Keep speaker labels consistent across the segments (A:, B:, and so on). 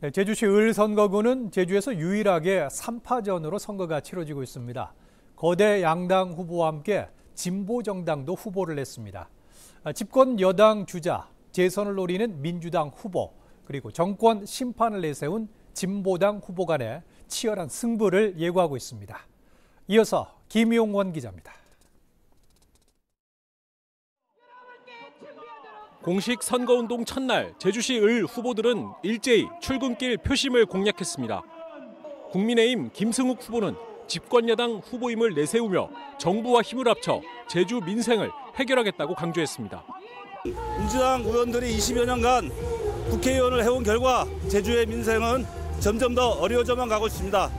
A: 네, 제주시 을 선거구는 제주에서 유일하게 3파전으로 선거가 치러지고 있습니다. 거대 양당 후보와 함께 진보 정당도 후보를 냈습니다. 아, 집권 여당 주자, 재선을 노리는 민주당 후보, 그리고 정권 심판을 내세운 진보당 후보 간의 치열한 승부를 예고하고 있습니다. 이어서 김용 원 기자입니다.
B: 공식 선거운동 첫날 제주시 을 후보들은 일제히 출근길 표심을 공략했습니다. 국민의힘 김승욱 후보는 집권여당 후보임을 내세우며 정부와 힘을 합쳐 제주 민생을 해결하겠다고 강조했습니다.
C: 민주당 의원들이 20여 년간 국회의원을 해온 결과 제주의 민생은 점점 더 어려워져만 가고 있습니다.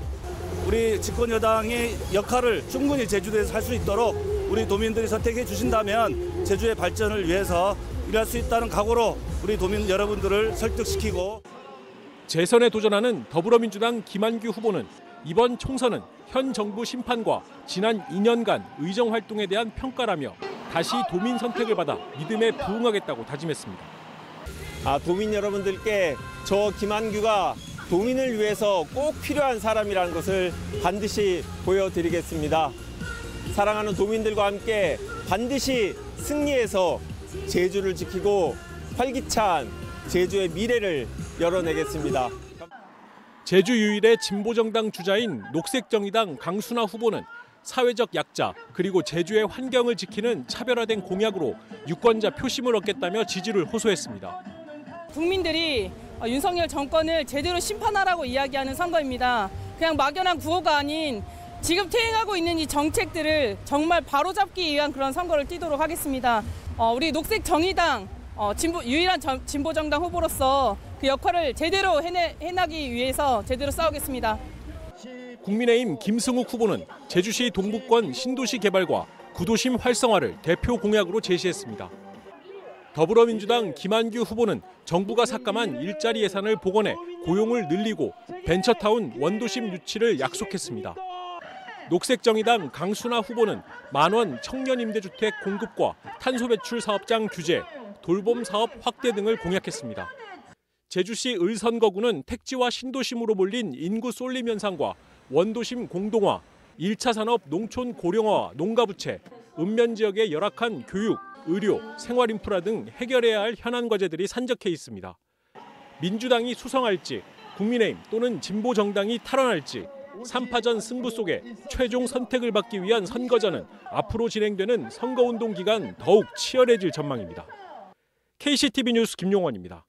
C: 우리 집권 여당이 역할을 충분히 제주도에서 할 수 있도록 우리 도민들이 선택해 주신다면 제주의 발전을 위해서 일할 수 있다는 각오로 우리 도민 여러분들을 설득시키고
B: 재선에 도전하는 더불어민주당 김한규 후보는 이번 총선은 현 정부 심판과 지난 2년간 의정 활동에 대한 평가라며 다시 도민 선택을 받아 믿음에 부응하겠다고 다짐했습니다.
D: 아, 도민 여러분들께 저 김한규가 도민을 위해서 꼭 필요한 사람이라는 것을 반드시 보여드리겠습니다. 사랑하는 도민들과 함께 반드시 승리해서 제주를 지키고 활기찬 제주의 미래를 열어내겠습니다.
B: 제주 유일의 진보정당 주자인 녹색정의당 강순아 후보는 사회적 약자 그리고 제주의 환경을 지키는 차별화된 공약으로 유권자 표심을 얻겠다며 지지를 호소했습니다.
E: 국민들이 윤석열 정권을 제대로 심판하라고 이야기하는 선거입니다. 그냥 막연한 구호가 아닌 지금 퇴행하고 있는 이 정책들을 정말 바로잡기 위한 그런 선거를 뛰도록 하겠습니다. 어, 우리 녹색 정의당 어, 진보, 유일한 저, 진보 정당 후보로서 그 역할을 제대로 해내, 해나기 위해서 제대로 싸우겠습니다.
B: 국민의힘 김승욱 후보는 제주시 동북권 신도시 개발과 구도심 활성화를 대표 공약으로 제시했습니다. 더불어민주당 김한규 후보는 정부가 삭감한 일자리 예산을 복원해 고용을 늘리고 벤처타운 원도심 유치를 약속했습니다. 녹색정의당 강순아 후보는 만원 청년 임대주택 공급과 탄소 배출 사업장 규제, 돌봄 사업 확대 등을 공약했습니다. 제주시 을선거구는 택지와 신도심으로 몰린 인구 쏠림 현상과 원도심 공동화, 1차 산업 농촌 고령화와 농가 부채, 읍면 지역의 열악한 교육, 의료, 생활 인프라 등 해결해야 할 현안 과제들이 산적해 있습니다. 민주당이 수성할지, 국민의힘 또는 진보 정당이 탈환할지 3파전 승부 속에 최종 선택을 받기 위한 선거전은 앞으로 진행되는 선거운동 기간 더욱 치열해질 전망입니다. KCTV 뉴스 김용원입니다.